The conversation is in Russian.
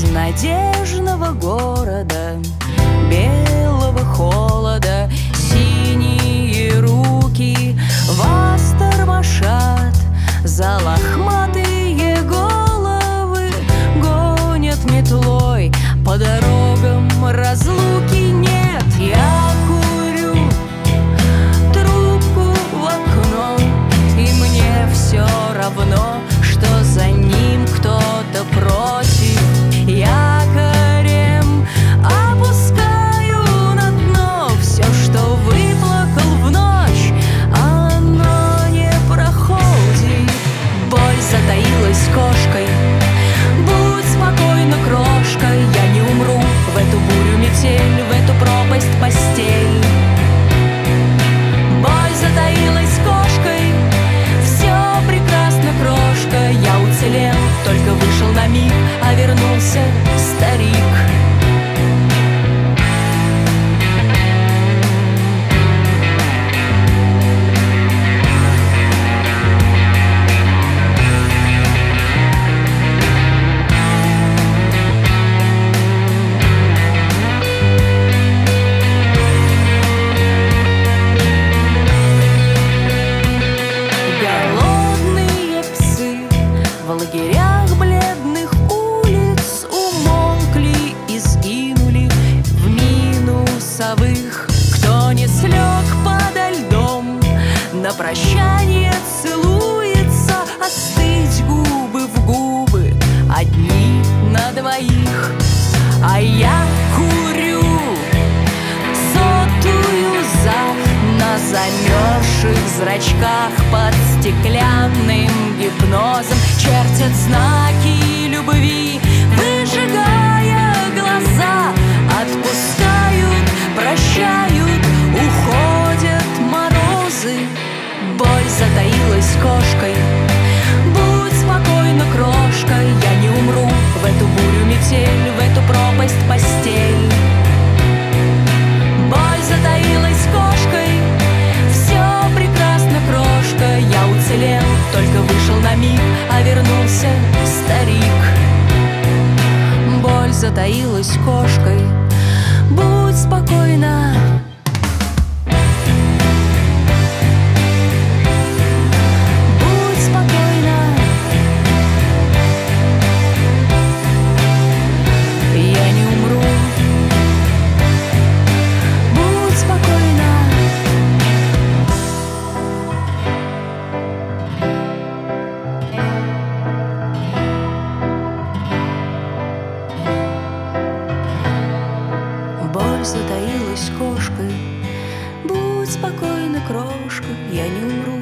безнадежного города, белого холода, синие руки вас тормошат за лохматый Что вышел на миг, а вернулся старик. в лагерях. Прощание целуется Остыть губы в губы Одни на двоих. А я курю Сотую за На замерзших зрачках Под стеклянным гипнозом Чертят знаки любви случилось с кошкой. Будь спокойна, крошка, я не умру в эту бурю метель, в эту пропасть постель. Боль затаилась кошкой, все прекрасно, крошка, я уцелел, только вышел на миг, а вернулся старик. Боль затаилась кошкой, будь спокойна, спокойно, крошка, я не умру.